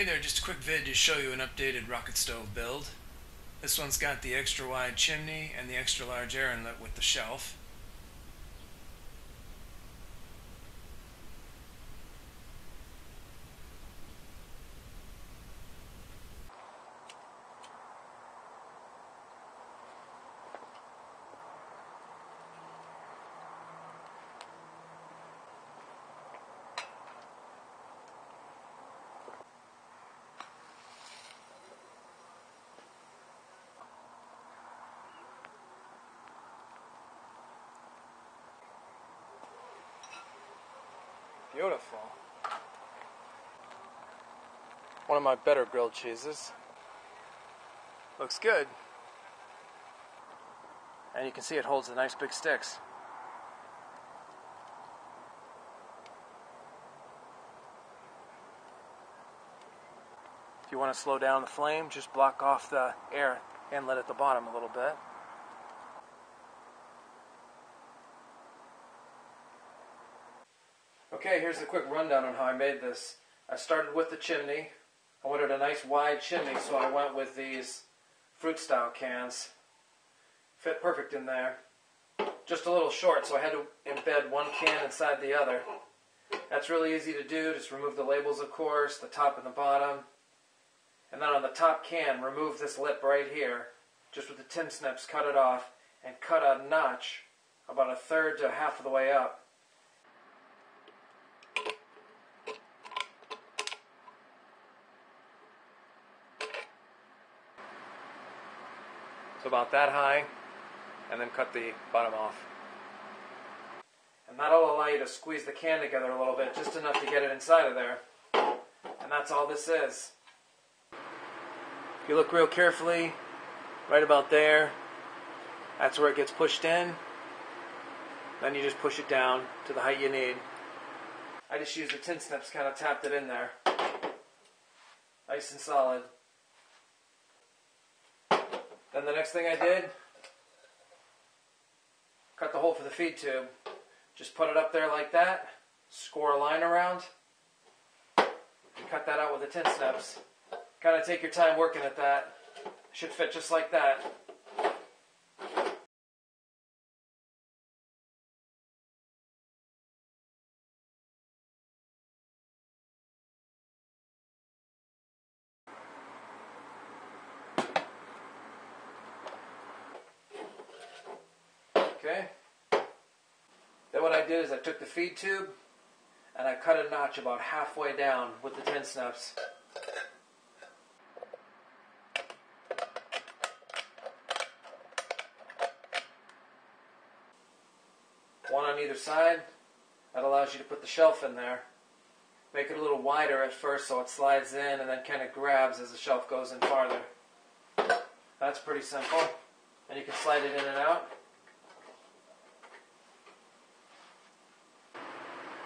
Hey there, just a quick vid to show you an updated rocket stove build. This one's got the extra wide chimney and the extra large air inlet with the shelf. Beautiful. One of my better grilled cheeses. Looks good. And you can see it holds the nice big sticks. If you want to slow down the flame, just block off the air inlet at the bottom a little bit. Okay, here's a quick rundown on how I made this. I started with the chimney. I wanted a nice wide chimney, so I went with these fruit style cans. Fit perfect in there. Just a little short, so I had to embed one can inside the other. That's really easy to do. Just remove the labels, of course, the top and the bottom. And then on the top can, remove this lip right here. Just with the tin snips, cut it off and cut a notch about a third to half of the way up. So about that high, and then cut the bottom off. And that'll allow you to squeeze the can together a little bit, just enough to get it inside of there. And that's all this is. If you look real carefully, right about there, that's where it gets pushed in. Then you just push it down to the height you need. I just used the tin snips, kind of tapped it in there. Nice and solid. Then the next thing I did, cut the hole for the feed tube. Just put it up there like that, score a line around, and cut that out with the tin snips. Kind of take your time working at that. Should fit just like that. Okay. Then what I did is I took the feed tube and I cut a notch about halfway down with the tin snips. One on either side. That allows you to put the shelf in there. Make it a little wider at first so it slides in and then kind of grabs as the shelf goes in farther. That's pretty simple. And you can slide it in and out.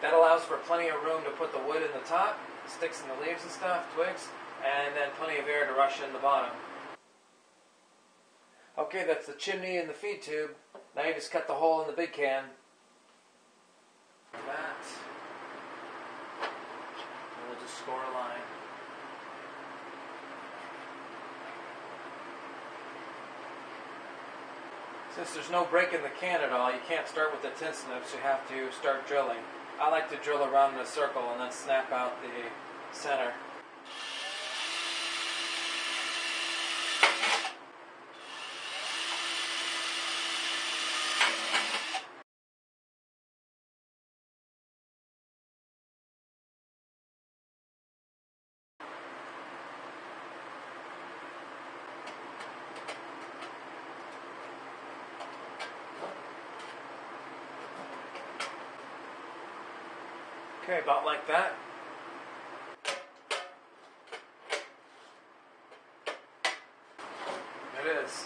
That allows for plenty of room to put the wood in the top, sticks and the leaves and stuff, twigs, and then plenty of air to rush in the bottom. Okay, that's the chimney and the feed tube. Now you just cut the hole in the big can. That. And we'll just score a line. Since there's no break in the can at all, you can't start with the tin snips, you have to start drilling. I like to drill around in a circle and then snap out the center. Okay, about like that. It is.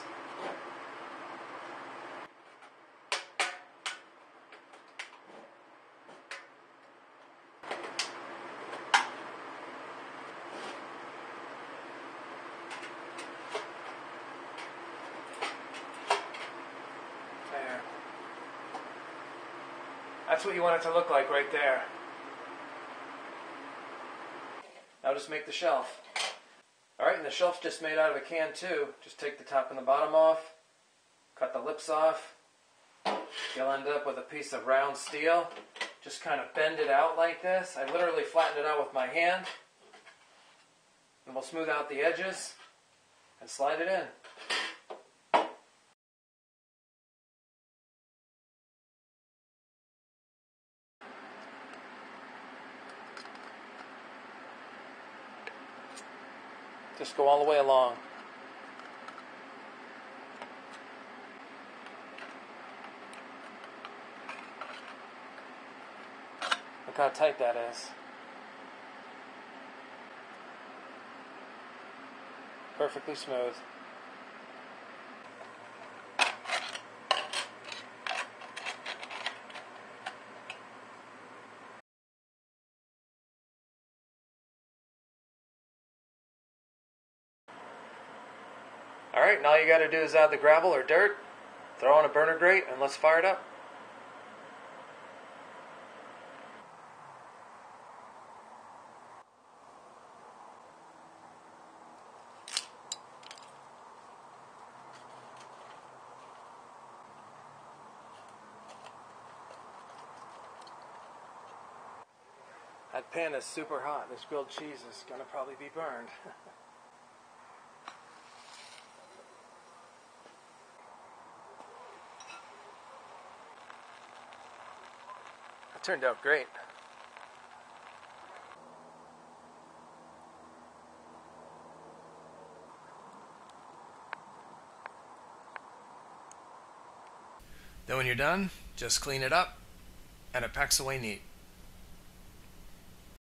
That's what you want it to look like right there. Now just make the shelf. Alright, and the shelf's just made out of a can too. Just take the top and the bottom off, cut the lips off. You'll end up with a piece of round steel. Just kind of bend it out like this. I literally flattened it out with my hand. And we'll smooth out the edges and slide it in. Just go all the way along. Look how tight that is. Perfectly smooth. Alright, now all you got to do is add the gravel or dirt, throw on a burner grate, and let's fire it up. That pan is super hot. This grilled cheese is going to probably be burned. turned out great. Then when you're done, just clean it up and it packs away neat.